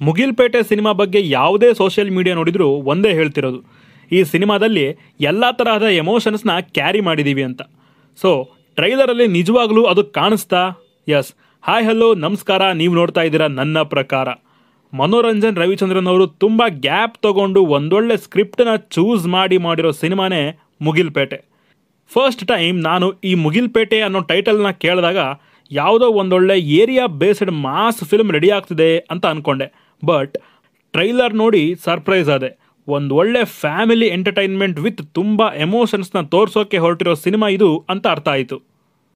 Mugilpete cinema ಬಗ್ಗೆ ಯಾವುದೇ social media ನೋಡಿದರೂ ಒಂದೇ ಹೇಳ್ತಿರೋದು. ಈ ಸಿನಿಮಾದಲ್ಲಿ ಎಲ್ಲ ತರಹದ ಎಮೋಷನ್ಸ್ನ ಕ್ಯಾರಿ ಮಾಡಿದ್ದೀವಿ ಅಂತ. ಸೊ ಟ್ರೈಲರಲ್ಲಿ ನಿಜವಾಗ್ಲೂ ಅದು ಕಾಣಿಸ್ತಾ? ಎಸ್ ಹಾಯ್ ಹಲೋ ನಮಸ್ಕಾರ, ನೀವು ನೋಡ್ತಾ ಇದ್ದೀರಾ ನನ್ನ ಪ್ರಕಾರ. ಮನೋರಂಜನ್ ರವಿಚಂದ್ರನ್ ಅವರು ತುಂಬ ಗ್ಯಾಪ್ ತಗೊಂಡು ಒಂದೊಳ್ಳೆ ಸ್ಕ್ರಿಪ್ಟನ್ನ ಚೂಸ್ ಮಾಡಿ ಮಾಡಿರೋ ಸಿನಿಮಾನೇ ಮುಗಿಲ್ಪೇಟೆ. ಫಸ್ಟ್ ಟೈಮ್ ನಾನು ಈ ಮುಗಿಲ್ಪೇಟೆ ಅನ್ನೋ ಟೈಟಲ್ನ ಕೇಳಿದಾಗ ಯಾವುದೋ ಒಂದೊಳ್ಳೆ area based mass film ready ಆಗ್ತಿದೆ ಅಂತ ಅಂದ್ಕೊಂಡೆ ಬಟ್ ಟ್ರೈಲರ್ ನೋಡಿ ಸರ್ಪ್ರೈಸ್ ಆದೆ. ಒಂದು ಒಳ್ಳೆ ಫ್ಯಾಮಿಲಿ ಎಂಟರ್ಟೈನ್ಮೆಂಟ್ ವಿತ್ ತುಂಬ ಎಮೋಷನ್ಸ್ನ ತೋರಿಸೋಕೆ ಹೊರಟಿರೋ ಸಿನಿಮಾ ಇದು ಅಂತ ಅರ್ಥ ಆಯಿತು.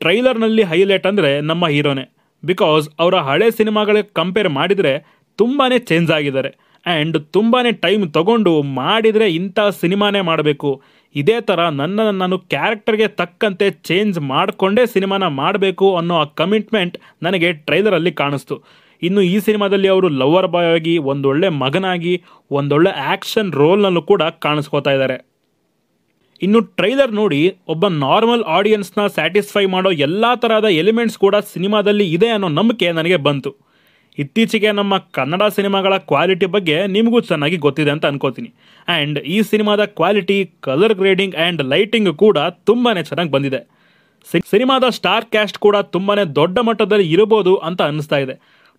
ಟ್ರೈಲರ್ನಲ್ಲಿ ಹೈಲೈಟ್ ಅಂದರೆ ನಮ್ಮ ಹೀರೋನೇ ಬಿಕಾಸ್ ಅವರ ಹಳೆ ಸಿನಿಮಾಗಳಿಗೆ ಕಂಪೇರ್ ಮಾಡಿದರೆ ತುಂಬಾ ಚೇಂಜ್ ಆಗಿದ್ದಾರೆ. ಆ್ಯಂಡ್ ತುಂಬಾ ಟೈಮ್ ತಗೊಂಡು ಮಾಡಿದರೆ ಇಂಥ ಸಿನಿಮಾನೇ ಮಾಡಬೇಕು. ಇದೇ ಥರ ನನ್ನನ್ನು ನಾನು ಕ್ಯಾರೆಕ್ಟರ್ಗೆ ತಕ್ಕಂತೆ ಚೇಂಜ್ ಮಾಡಿಕೊಂಡೇ ಸಿನಿಮಾನ ಮಾಡಬೇಕು ಅನ್ನೋ ಆ ಕಮಿಟ್ಮೆಂಟ್ ನನಗೆ ಟ್ರೈಲರಲ್ಲಿ ಕಾಣಿಸ್ತು. ಇನ್ನು ಈ ಸಿನಿಮಾದಲ್ಲಿ ಅವರು ಲವರ್ ಬಾಯ್ ಆಗಿ, ಒಂದೊಳ್ಳೆ ಮಗನಾಗಿ, ಒಂದೊಳ್ಳೆ ಆ್ಯಕ್ಷನ್ ರೋಲ್ನಲ್ಲೂ ಕೂಡ ಕಾಣಿಸ್ಕೋತಾ ಇದ್ದಾರೆ. ಇನ್ನು ಟ್ರೈಲರ್ ನೋಡಿ, ಒಬ್ಬ ನಾರ್ಮಲ್ ಆಡಿಯನ್ಸ್ನ ಸ್ಯಾಟಿಸ್ಫೈ ಮಾಡೋ ಎಲ್ಲ ಥರದ ಎಲಿಮೆಂಟ್ಸ್ ಕೂಡ ಸಿನಿಮಾದಲ್ಲಿ ಇದೆ ಅನ್ನೋ ನಂಬಿಕೆ ನನಗೆ ಬಂತು. ಇತ್ತೀಚೆಗೆ ನಮ್ಮ ಕನ್ನಡ ಸಿನಿಮಾಗಳ ಕ್ವಾಲಿಟಿ ಬಗ್ಗೆ ನಿಮಗೂ ಚೆನ್ನಾಗಿ ಗೊತ್ತಿದೆ ಅಂತ ಅನ್ಕೋತೀನಿ. ಆ್ಯಂಡ್ ಈ ಸಿನಿಮಾದ quality, colour grading and lighting ಕೂಡ ತುಂಬಾ ಚೆನ್ನಾಗಿ ಬಂದಿದೆ. ಸಿನಿಮಾದ ಸ್ಟಾರ್ ಕ್ಯಾಸ್ಟ್ ಕೂಡ ತುಂಬಾ ದೊಡ್ಡ ಮಟ್ಟದಲ್ಲಿ ಇರಬಹುದು ಅಂತ ಅನ್ನಿಸ್ತಾ ಇದೆ.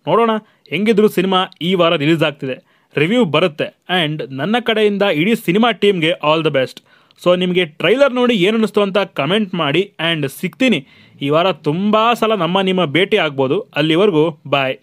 ನೋಡೋಣ ಹೆಂಗಿದ್ರು ಸಿನಿಮಾ ಈ ವಾರ ರಿಲೀಸ್ ಆಗ್ತಿದೆ. ರಿವ್ಯೂ ಬರುತ್ತೆ ಆ್ಯಂಡ್ ನನ್ನ ಕಡೆಯಿಂದ ಇಡೀ ಸಿನಿಮಾ ಟೀಮ್ಗೆ ಆಲ್ ದ ಬೆಸ್ಟ್. ಸೊ ನಿಮಗೆ ಟ್ರೈಲರ್ ನೋಡಿ ಏನು ಅನ್ನಿಸ್ತು ಅಂತ ಕಮೆಂಟ್ ಮಾಡಿ ಆ್ಯಂಡ್ ಸಿಗ್ತೀನಿ. ಈ ವಾರ ತುಂಬ ಸಲ ನಮ್ಮ ನಿಮ್ಮ ಭೇಟಿ ಆಗ್ಬೋದು. ಅಲ್ಲಿವರೆಗೂ ಬಾಯ್.